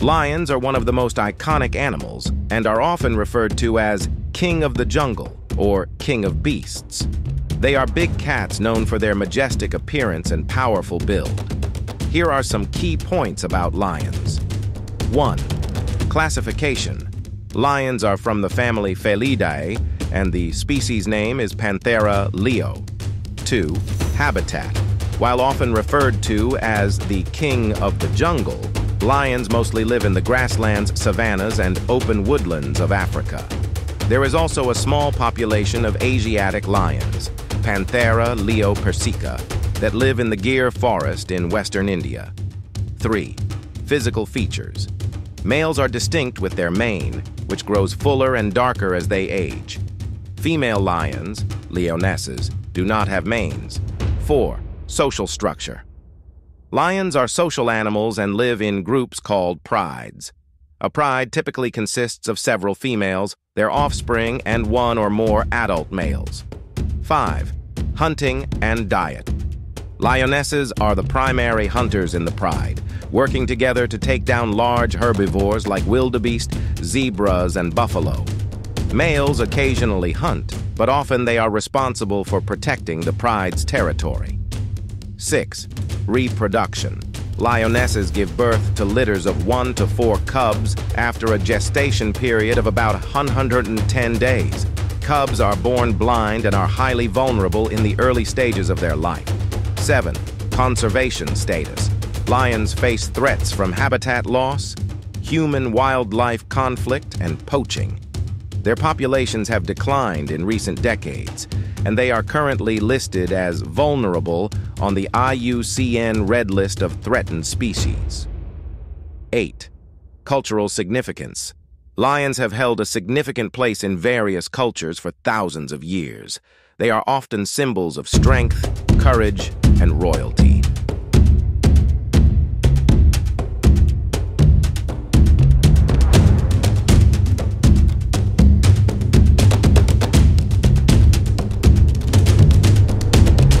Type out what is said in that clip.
Lions are one of the most iconic animals and are often referred to as king of the jungle or king of beasts. They are big cats known for their majestic appearance and powerful build. Here are some key points about lions. 1. Classification. Lions are from the family Felidae, and the species name is Panthera leo. 2. Habitat. While often referred to as the king of the jungle, Lions mostly live in the grasslands, savannas, and open woodlands of Africa. There is also a small population of Asiatic lions, Panthera leo persica, that live in the Gir forest in western India. 3. Physical features. Males are distinct with their mane, which grows fuller and darker as they age. Female lions, lionesses, do not have manes. 4. Social structure. Lions are social animals and live in groups called prides. A pride typically consists of several females, their offspring, and one or more adult males. 5. Hunting and diet. Lionesses are the primary hunters in the pride, working together to take down large herbivores like wildebeest, zebras, and buffalo. Males occasionally hunt, but often they are responsible for protecting the pride's territory. 6. Reproduction. Lionesses give birth to litters of one to four cubs after a gestation period of about 110 days. Cubs are born blind and are highly vulnerable in the early stages of their life. 7. Conservation status. Lions face threats from habitat loss, human-wildlife conflict, and poaching. Their populations have declined in recent decades, and they are currently listed as vulnerable on the IUCN Red List of Threatened Species. 8. Cultural significance. Lions have held a significant place in various cultures for thousands of years. They are often symbols of strength, courage, and royalty.